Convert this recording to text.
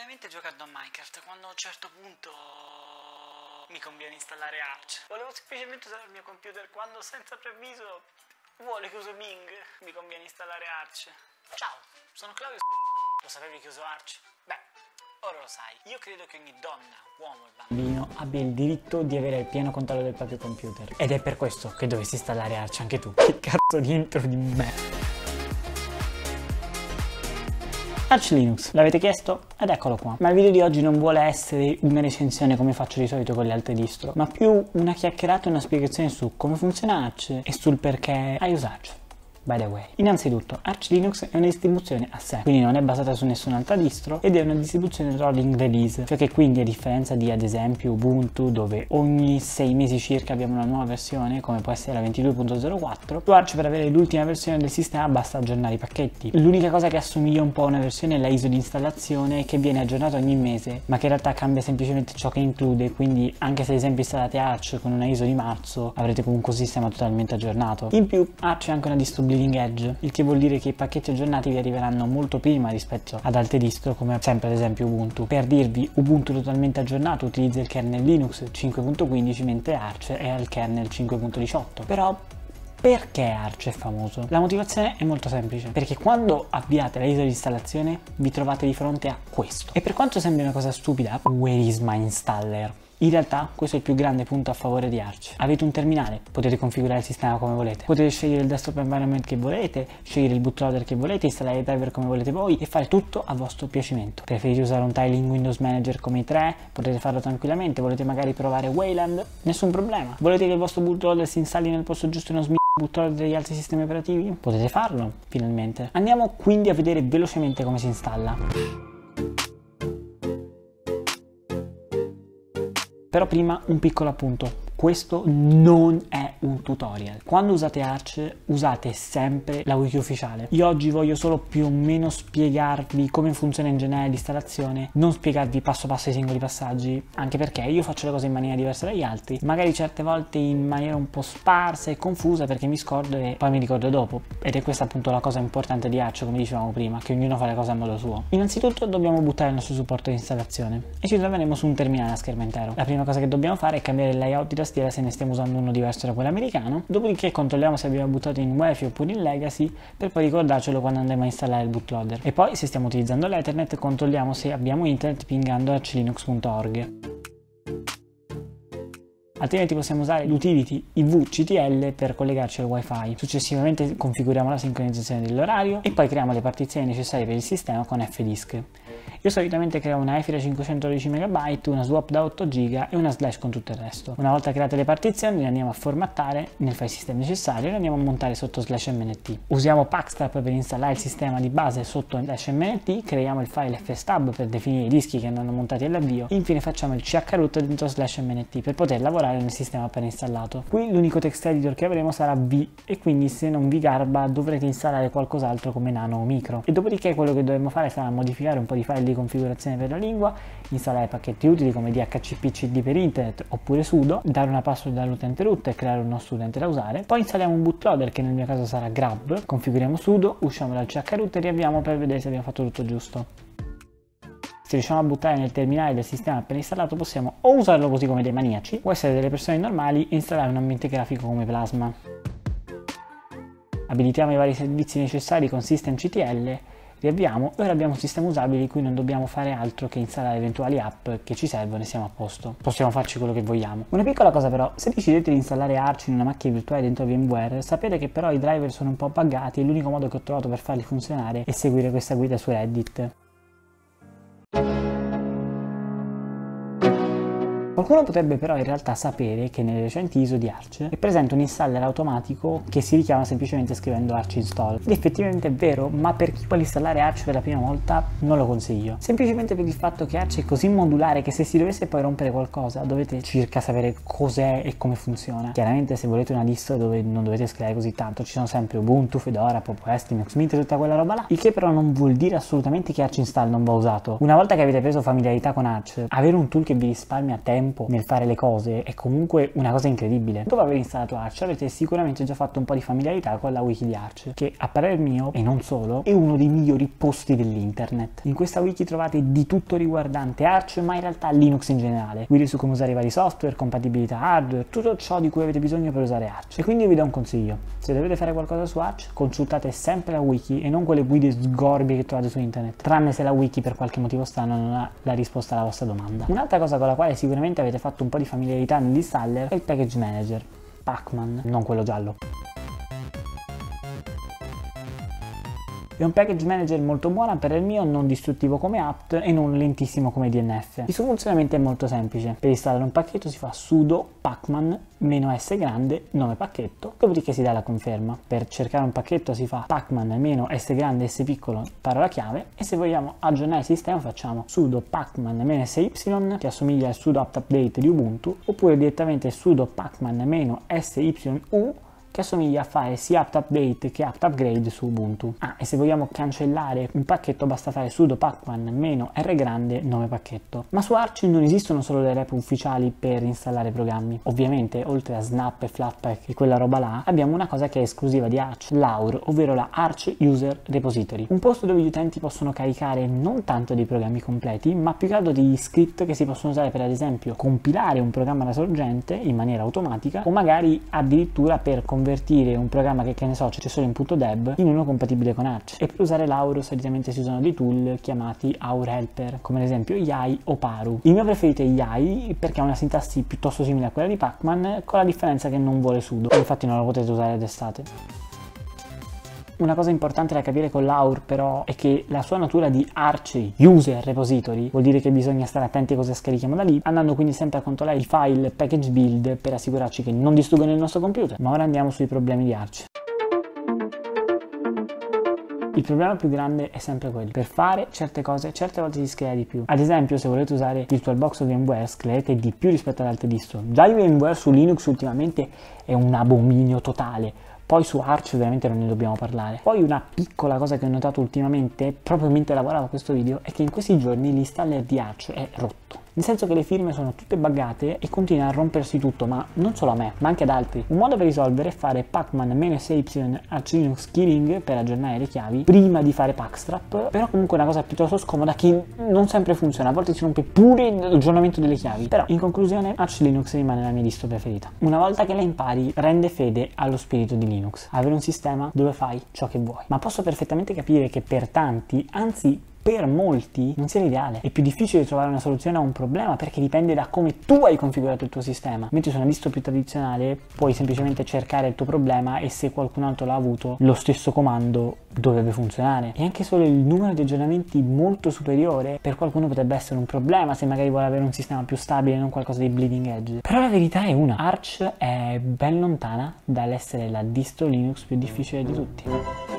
veramente giocando a Minecraft quando a un certo punto mi conviene installare Arch. Volevo semplicemente usare il mio computer quando senza preavviso vuole che uso Bing, mi conviene installare Arch. Ciao, sono Claudio Lo sapevi che uso Arch? Beh, ora lo sai. Io credo che ogni donna, uomo e bambino abbia il diritto di avere il pieno controllo del proprio computer. Ed è per questo che dovresti installare Arch anche tu. Che cazzo di intro di me. Arch Linux, l'avete chiesto? Ed eccolo qua. Ma il video di oggi non vuole essere una recensione come faccio di solito con le altre distro, ma più una chiacchierata e una spiegazione su come funziona Arch e sul perché hai usato by the way. Innanzitutto, Arch Linux è una distribuzione a sé, quindi non è basata su nessun'altra distro ed è una distribuzione rolling release, cioè che quindi a differenza di ad esempio Ubuntu dove ogni 6 mesi circa abbiamo una nuova versione come può essere la 22.04, su Arch per avere l'ultima versione del sistema basta aggiornare i pacchetti. L'unica cosa che assomiglia un po' a una versione è la ISO di installazione che viene aggiornata ogni mese, ma che in realtà cambia semplicemente ciò che include, quindi anche se ad esempio installate Arch con una ISO di marzo avrete comunque un sistema totalmente aggiornato. In più Arch è anche una distribuzione bleeding edge, il che vuol dire che i pacchetti aggiornati vi arriveranno molto prima rispetto ad altre distro come sempre ad esempio Ubuntu. Per dirvi, Ubuntu totalmente aggiornato utilizza il kernel Linux 5.15 mentre Arch è al kernel 5.18. Però perché Arch è famoso? La motivazione è molto semplice, perché quando avviate la ISO di installazione vi trovate di fronte a questo. E per quanto sembri una cosa stupida, where is my installer? In realtà questo è il più grande punto a favore di Arch. Avete un terminale, potete configurare il sistema come volete, potete scegliere il desktop environment che volete, scegliere il bootloader che volete, installare i driver come volete voi e fare tutto a vostro piacimento. Preferite usare un tiling Windows Manager come i 3? Potete farlo tranquillamente, volete magari provare Wayland? Nessun problema. Volete che il vostro bootloader si installi nel posto giusto e non smi bootloader degli altri sistemi operativi? Potete farlo, finalmente. Andiamo quindi a vedere velocemente come si installa. Però prima un piccolo appunto questo non è un tutorial. Quando usate Arch usate sempre la wiki ufficiale. Io oggi voglio solo più o meno spiegarvi come funziona in generale l'installazione, non spiegarvi passo passo i singoli passaggi, anche perché io faccio le cose in maniera diversa dagli altri, magari certe volte in maniera un po' sparsa e confusa perché mi scordo e poi mi ricordo dopo. Ed è questa appunto la cosa importante di Arch, come dicevamo prima, che ognuno fa le cose a modo suo. Innanzitutto dobbiamo buttare il nostro supporto di installazione e ci troveremo su un terminale a schermo intero. La prima cosa che dobbiamo fare è cambiare il layout di tastiera se ne stiamo usando uno diverso da quello americano, dopodiché controlliamo se abbiamo buttato in UEFI oppure in Legacy per poi ricordarcelo quando andremo a installare il bootloader. E poi se stiamo utilizzando l'Ethernet controlliamo se abbiamo internet pingando archlinux.org altrimenti possiamo usare l'utility ivctl per collegarci al wifi. Successivamente configuriamo la sincronizzazione dell'orario e poi creiamo le partizioni necessarie per il sistema con fdisk. Io solitamente creo una EFI da 512 MB, una swap da 8 GB e una slash con tutto il resto. Una volta create le partizioni le andiamo a formattare nel file system necessario e le andiamo a montare sotto slash mnt. Usiamo Packstrap per installare il sistema di base sotto slash mnt, creiamo il file fstab per definire i dischi che andranno montati all'avvio infine facciamo il chroot dentro slash mnt per poter lavorare nel sistema appena installato. Qui l'unico text editor che avremo sarà V e quindi se non vi garba dovrete installare qualcos'altro come nano o micro. E dopodiché quello che dovremo fare sarà modificare un po' di file di configurazione per la lingua, installare pacchetti utili come dhcpcd per internet oppure sudo, dare una password all'utente root e creare un nostro utente da usare, poi installiamo un bootloader che nel mio caso sarà grab, configuriamo sudo, usciamo dal chroot e riavviamo per vedere se abbiamo fatto tutto giusto. Se riusciamo a buttare nel terminale del sistema appena installato possiamo o usarlo così come dei maniaci o essere delle persone normali e installare un ambiente grafico come Plasma. Abilitiamo i vari servizi necessari con systemctl riavviamo e ora abbiamo sistema usabile in cui non dobbiamo fare altro che installare eventuali app che ci servono e siamo a posto. Possiamo farci quello che vogliamo. Una piccola cosa però, se decidete di installare Arch in una macchina virtuale dentro VMware, sapete che però i driver sono un po' buggati e l'unico modo che ho trovato per farli funzionare è seguire questa guida su Reddit. Qualcuno potrebbe però in realtà sapere che nelle recenti ISO di Arch è presente un installer automatico che si richiama semplicemente scrivendo Arch install. Ed effettivamente è vero, ma per chi vuole installare Arch per la prima volta non lo consiglio. Semplicemente per il fatto che Arch è così modulare che se si dovesse poi rompere qualcosa dovete circa sapere cos'è e come funziona. Chiaramente se volete una distro dove non dovete scrivere cosí tanto ci sono sempre Ubuntu, Fedora, Pop OS, Linux Mint e tutta quella roba là. Il che però non vuol dire assolutamente che Arch install non va usato. Una volta che avete preso familiarità con Arch, avere un tool che vi risparmia tempo tempo nel fare le cose è comunque una cosa incredibile. Dopo aver installato Arch avete sicuramente già fatto un po' di familiarità con la wiki di Arch, che a parere mio, e non solo, è uno dei migliori posti dell'internet. In questa wiki trovate di tutto riguardante Arch, ma in realtà Linux in generale, guide su come usare i vari software, compatibilità hardware, tutto ciò di cui avete bisogno per usare Arch. E quindi vi do un consiglio, se dovete fare qualcosa su Arch, consultate sempre la wiki e non quelle guide sgorbie che trovate su internet, tranne se la wiki per qualche motivo strano non ha la risposta alla vostra domanda. Un'altra cosa con la quale sicuramente avete fatto un po' di familiarità nell'installer è il package manager, Pacman, non quello giallo. È un package manager molto buono per il mio, non distruttivo come apt e non lentissimo come DNF. Il suo funzionamento è molto semplice. Per installare un pacchetto si fa sudo pacman meno s grande nome pacchetto, dopodiché si dà la conferma. Per cercare un pacchetto si fa pacman meno s grande s piccolo parola chiave e se vogliamo aggiornare il sistema facciamo sudo pacman meno sy che assomiglia al sudo apt update di Ubuntu oppure direttamente sudo pacman meno syu che assomiglia a fare sia apt update che apt upgrade su Ubuntu. Ah, e se vogliamo cancellare un pacchetto basta fare sudo pacman r grande nome pacchetto. Ma su Arch non esistono solo le rep ufficiali per installare programmi. Ovviamente, oltre a Snap e Flatpak e quella roba là, abbiamo una cosa che è esclusiva di Arch, l'AUR, ovvero la Arch User Repository. Un posto dove gli utenti possono caricare non tanto dei programmi completi, ma più che altro degli script che si possono usare per ad esempio compilare un programma da sorgente in maniera automatica o magari addirittura per convertire convertire un programma che, che ne so, c'è solo in .deb in uno compatibile con Arch. E per usare l'Auro solitamente si usano dei tool chiamati Aur Helper, come ad esempio Yai o Paru. Il mio preferito è Yai perché ha una sintassi piuttosto simile a quella di Pacman, con la differenza che non vuole sudo. Infatti non lo potete usare d'estate. Una cosa importante da capire con l'AUR però è che la sua natura di Arch User Repository vuol dire che bisogna stare attenti a cosa scarichiamo da lì, andando quindi sempre a controllare il file package build per assicurarci che non distruggono il nostro computer. Ma ora andiamo sui problemi di Arch. Il problema più grande è sempre quello. Per fare certe cose, certe volte si sclera di più. Ad esempio, se volete usare VirtualBox o VMware, sclerate di più rispetto ad altre distro. Già il VMware su Linux ultimamente è un abominio totale poi su Arch ovviamente non ne dobbiamo parlare. Poi una piccola cosa che ho notato ultimamente, proprio mentre lavoravo a questo video, è che in questi giorni l'installer di Arch è rotto nel senso che le firme sono tutte buggate e continua a rompersi tutto, ma non solo a me, ma anche ad altri. Un modo per risolvere è fare pacman-sy arch linux keyring per aggiornare le chiavi prima di fare packstrap, però comunque è una cosa piuttosto scomoda che non sempre funziona, a volte si rompe pure l'aggiornamento delle chiavi. Però in conclusione Arch Linux rimane la mia distro preferita. Una volta che la impari rende fede allo spirito di Linux, avere un sistema dove fai ciò che vuoi. Ma posso perfettamente capire che per tanti, anzi per molti non sia l'ideale. È più difficile trovare una soluzione a un problema perché dipende da come tu hai configurato il tuo sistema. Mentre su una distro più tradizionale puoi semplicemente cercare il tuo problema e se qualcun altro l'ha avuto, lo stesso comando dovrebbe funzionare. E anche solo il numero di aggiornamenti molto superiore per qualcuno potrebbe essere un problema se magari vuole avere un sistema più stabile non qualcosa di bleeding edge. Però la verità è una, Arch è ben lontana dall'essere la distro Linux più difficile di tutti.